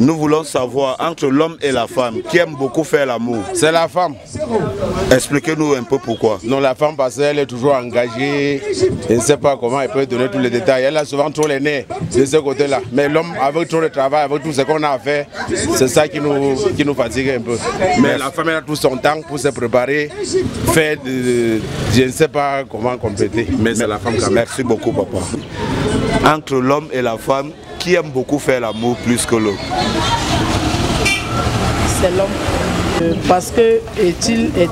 Nous voulons savoir, entre l'homme et la femme, qui aime beaucoup faire l'amour C'est la femme. Expliquez-nous un peu pourquoi. Non, la femme, parce qu'elle est toujours engagée. Je ne sais pas comment elle peut donner tous les détails. Elle a souvent trop les nez de ce côté-là. Mais l'homme, avec trop de travail, avec tout ce qu'on a à faire, c'est ça qui nous, qui nous fatigue un peu. Mais la femme, elle a tout son temps pour se préparer, faire, de- je ne sais pas comment compléter. Mais c'est la femme quand même. Merci beaucoup, papa. Entre l'homme et la femme, qui aime beaucoup faire l'amour plus que l'autre c'est l'homme. Euh, Parce que est-il est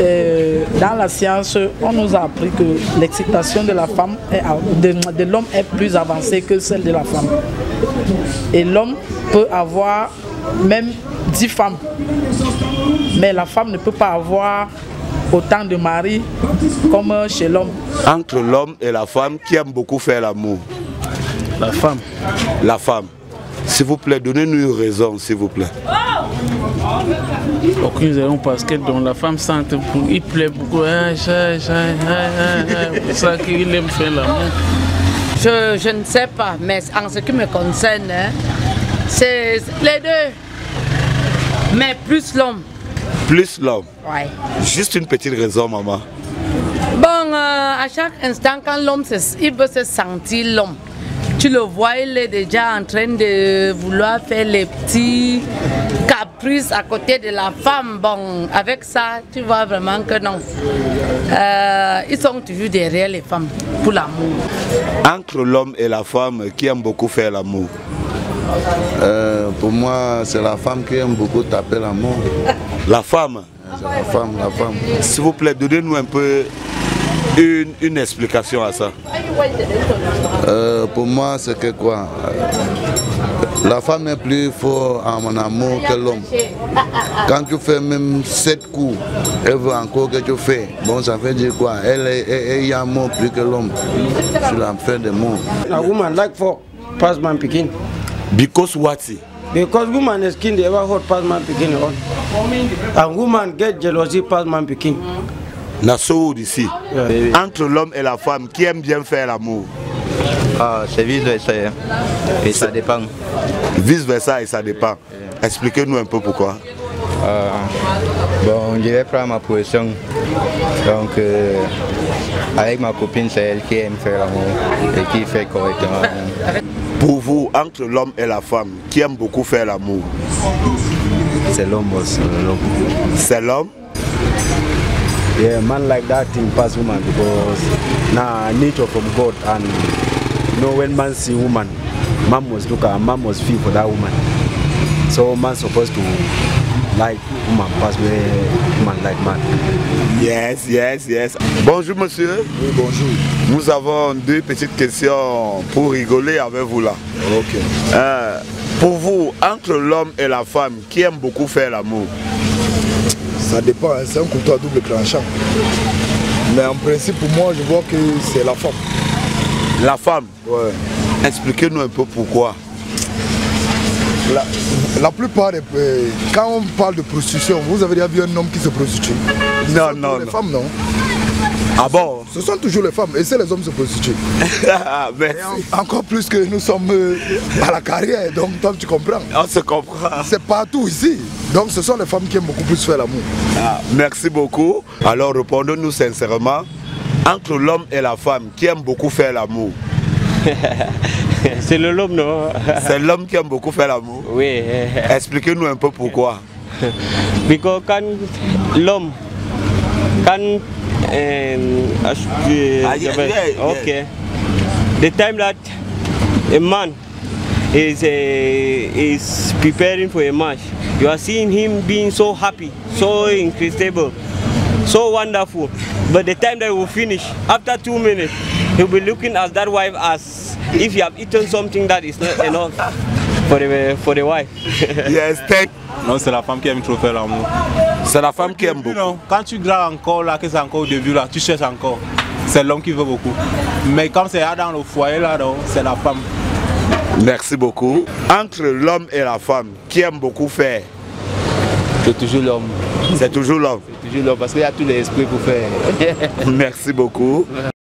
euh, dans la science, on nous a appris que l'excitation de la femme est de, de l'homme est plus avancée que celle de la femme. Et l'homme peut avoir même 10 femmes. Mais la femme ne peut pas avoir autant de maris comme chez l'homme. Entre l'homme et la femme, qui aime beaucoup faire l'amour La femme. La femme. S'il vous plaît, donnez-nous une raison, s'il vous plaît. Aucune raison parce que dans la femme sente pour, il plaît beaucoup. Ça, ça, ah, C'est pour ça qu'il aime faire l'amour. Je, je ne sais pas, mais en ce qui me concerne, hein, c'est les deux. Mais plus l'homme. Plus l'homme. Ouais. Juste une petite raison, maman. Bon, euh, à chaque instant, quand l'homme se- il veut se sentir l'homme, tu le vois, il est déjà en train de vouloir faire les petits caprices à côté de la femme. Bon, avec ça, tu vois vraiment que non. Euh, ils sont toujours derrière les femmes pour l'amour. Entre l'homme et la femme, qui aime beaucoup faire l'amour? Euh, pour moi, c'est la femme qui aime beaucoup taper l'amour. La femme? C'est la femme, la femme. S'il vous plaît, donnez-nous un peu une, une explication à ça. Euh, pour moi, c'est que quoi? La femme est plus forte en mon amour que l'homme. Quand tu fais même sept coups, elle veut encore que tu fais. Bon, ça veut dire quoi? Elle est- elle- elle y a amour plus que l'homme. Sur la fin des mots. A woman like for pass man pikin. Because what? Because woman is skin they ever hot pass man pikin on. And woman get jealousy pass man pikin. Nassau d'ici. Entre l'homme et la femme, qui aime bien faire l'amour? Ah, c'est vice versa. hein. Et ça dépend. Vice versa et ça dépend. Expliquez-nous un peu pourquoi. Euh, bon, je vais prendre ma position. Donc, euh, avec ma copine, c'est elle qui aime faire l'amour et qui fait correctement. Pour vous, entre l'homme et la femme, qui aime beaucoup faire l'amour? C'est l'homme l'homme. C'est l'homme Yeah, man like that thing pass woman because now nature from God and you know when man see woman, man must look at man must feel for that woman. So man supposed to like woman pass where woman like man. Yes, yes, yes. Bonjour monsieur. Oui, bonjour. Nous avons deux petites questions pour rigoler avec vous là. Ok. Euh, pour vous, entre l'homme et la femme, qui aime beaucoup faire l'amour? Ça dépend, hein, c'est un couteau à double tranchant. Mais en principe, pour moi, je vois que c'est la femme. La femme Ouais. Expliquez-nous un peu pourquoi. La, la plupart, des- euh, quand on parle de prostitution, vous avez déjà vu un homme qui se prostitue Non, non, toujours les non. femmes, non? Ah bon? Ce sont toujours les femmes, et c'est les hommes se prostituent. Merci. Et en- encore plus que nous sommes euh, à la carrière, donc toi tu comprends. On se comprend. C'est partout ici. Donc ce sont les femmes qui aiment beaucoup plus faire l'amour. Ah, merci beaucoup. Alors répondons-nous sincèrement. Entre l'homme et la femme, qui aime beaucoup faire l'amour? C'est le l'homme, non? C'est l'homme qui aime beaucoup faire l'amour Oui. Expliquez-nous un peu pourquoi. Because quand l'homme, quand as- uh, Ah, yeah, the- yeah, okay, the time that a man is uh, is preparing for a match, you are seeing him being so happy, so incredible, so wonderful. But the time that he will finish, after two minutes, he'll be looking at that wife as if you have eaten something that is not enough for the for the wife. Yes, thank Non, c'est la femme qui aime trop faire l'amour. C'est la femme qui aime beaucoup. Non, quand tu graves encore là, que c'est encore au début là, tu cherches encore. C'est l'homme qui veut beaucoup. Mais comme c'est là dans le foyer là, c'est la femme. Merci beaucoup. Entre l'homme et la femme, qui aime beaucoup faire? C'est toujours l'homme. C'est toujours l'homme. Toujours l'homme parce qu'il y a tous les esprits pour faire. Merci beaucoup.